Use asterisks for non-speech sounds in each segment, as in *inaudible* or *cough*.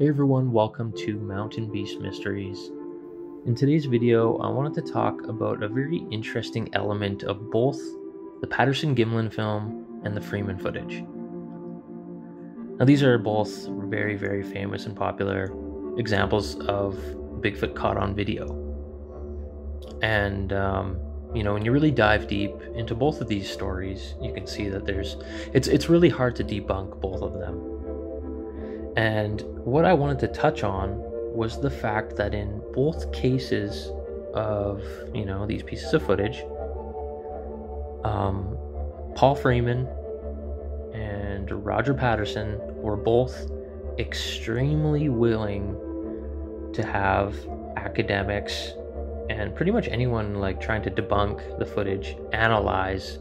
Hey everyone, welcome to Mountain Beast Mysteries. In today's video, I wanted to talk about a very interesting element of both the Patterson Gimlin film and the Freeman footage. Now, these are both very, very famous and popular examples of Bigfoot caught on video. And, um, you know, when you really dive deep into both of these stories, you can see that there's, it's, it's really hard to debunk both of them and what I wanted to touch on was the fact that in both cases of, you know, these pieces of footage, um, Paul Freeman and Roger Patterson were both extremely willing to have academics and pretty much anyone like trying to debunk the footage analyze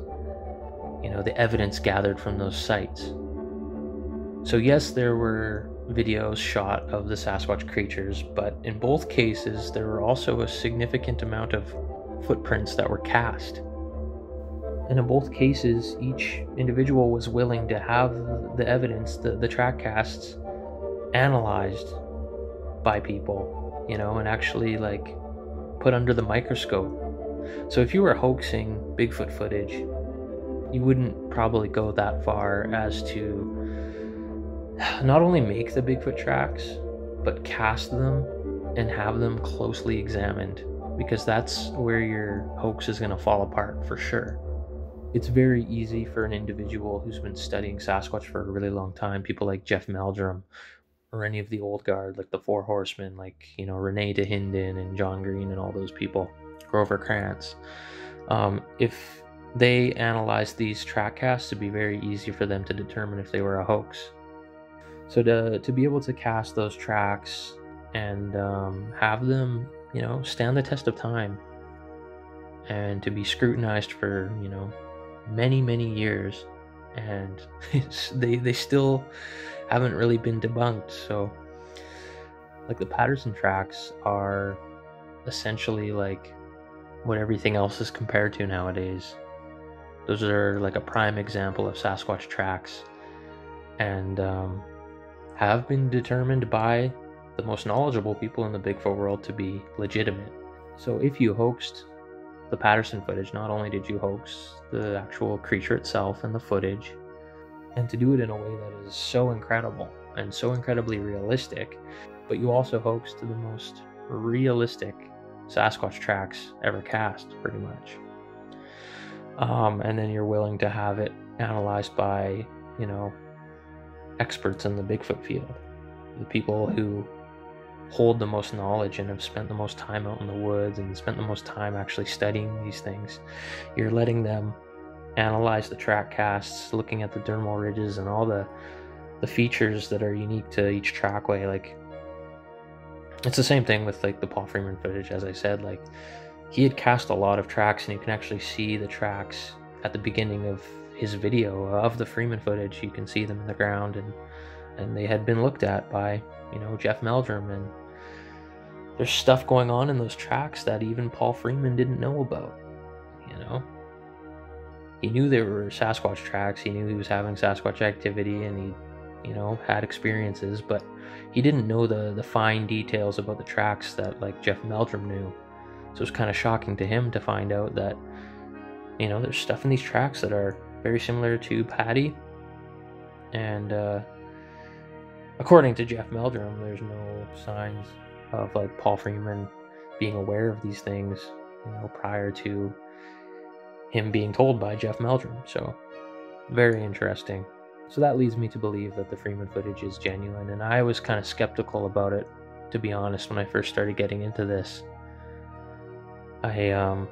you know the evidence gathered from those sites so, yes, there were videos shot of the Sasquatch creatures, but in both cases, there were also a significant amount of footprints that were cast. And in both cases, each individual was willing to have the evidence, the, the track casts, analyzed by people, you know, and actually like put under the microscope. So if you were hoaxing Bigfoot footage, you wouldn't probably go that far as to not only make the Bigfoot tracks, but cast them and have them closely examined because that's where your hoax is going to fall apart for sure. It's very easy for an individual who's been studying Sasquatch for a really long time, people like Jeff Meldrum or any of the old guard, like the Four Horsemen, like, you know, René Dahinden and John Green and all those people, Grover Krantz. Um, if they analyzed these track casts, it'd be very easy for them to determine if they were a hoax so to to be able to cast those tracks and um, have them, you know, stand the test of time, and to be scrutinized for you know many many years, and *laughs* they they still haven't really been debunked. So like the Patterson tracks are essentially like what everything else is compared to nowadays. Those are like a prime example of Sasquatch tracks, and um, have been determined by the most knowledgeable people in the Bigfoot world to be legitimate. So if you hoaxed the Patterson footage, not only did you hoax the actual creature itself and the footage, and to do it in a way that is so incredible and so incredibly realistic, but you also hoaxed the most realistic Sasquatch tracks ever cast, pretty much. Um, and then you're willing to have it analyzed by, you know, experts in the Bigfoot field, the people who hold the most knowledge and have spent the most time out in the woods and spent the most time actually studying these things. You're letting them analyze the track casts, looking at the dermal ridges and all the the features that are unique to each trackway. Like it's the same thing with like the Paul Freeman footage, as I said. Like he had cast a lot of tracks, and you can actually see the tracks at the beginning of his video of the Freeman footage. You can see them in the ground, and and they had been looked at by you know Jeff Meldrum, and there's stuff going on in those tracks that even Paul Freeman didn't know about. You know, he knew there were Sasquatch tracks. He knew he was having Sasquatch activity, and he you know had experiences, but he didn't know the the fine details about the tracks that like Jeff Meldrum knew. So it was kind of shocking to him to find out that you know there's stuff in these tracks that are very similar to Patty. And uh, according to Jeff Meldrum, there's no signs of like Paul Freeman being aware of these things, you know, prior to him being told by Jeff Meldrum. So, very interesting. So that leads me to believe that the Freeman footage is genuine, and I was kind of skeptical about it, to be honest, when I first started getting into this. I um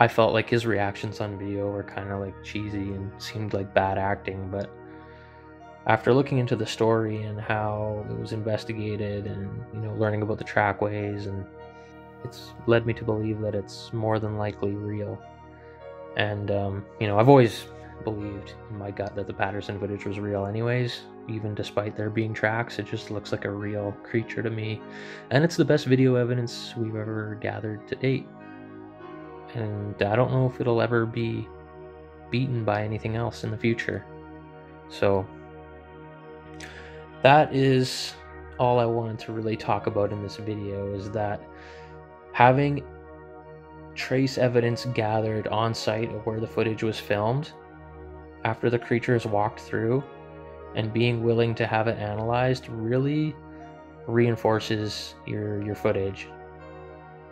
I felt like his reactions on video were kind of like cheesy and seemed like bad acting, but after looking into the story and how it was investigated and you know learning about the trackways and it's led me to believe that it's more than likely real. And um, you know, I've always believed in my gut that the Patterson footage was real anyways, even despite there being tracks, it just looks like a real creature to me. And it's the best video evidence we've ever gathered to date and I don't know if it'll ever be beaten by anything else in the future. So that is all I wanted to really talk about in this video is that having trace evidence gathered on site of where the footage was filmed after the creatures walked through and being willing to have it analyzed really reinforces your your footage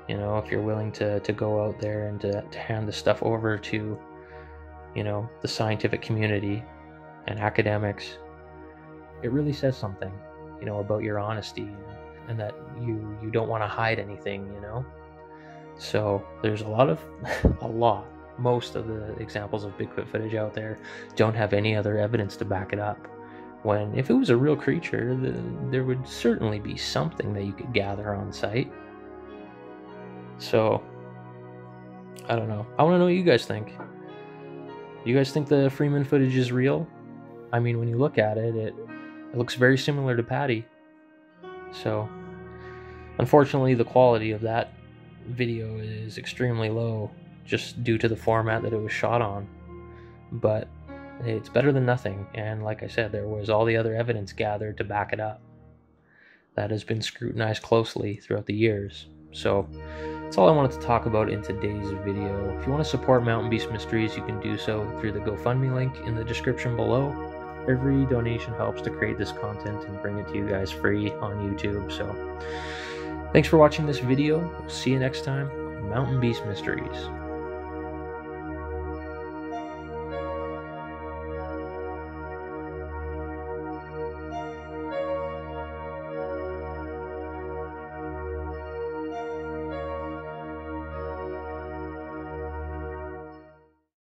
you know if you're willing to to go out there and to, to hand the stuff over to you know the scientific community and academics it really says something you know about your honesty and that you you don't want to hide anything you know? So there's a lot of *laughs* a lot most of the examples of bigfoot footage out there don't have any other evidence to back it up. When if it was a real creature the, there would certainly be something that you could gather on site so i don't know i want to know what you guys think you guys think the freeman footage is real i mean when you look at it it it looks very similar to Patty. So, unfortunately, the quality of that video is extremely low just due to the format that it was shot on. But it's better than nothing. And like I said, there was all the other evidence gathered to back it up that has been scrutinized closely throughout the years. So, that's all I wanted to talk about in today's video. If you want to support Mountain Beast Mysteries, you can do so through the GoFundMe link in the description below every donation helps to create this content and bring it to you guys free on YouTube. So, thanks for watching this video. See you next time on Mountain Beast Mysteries.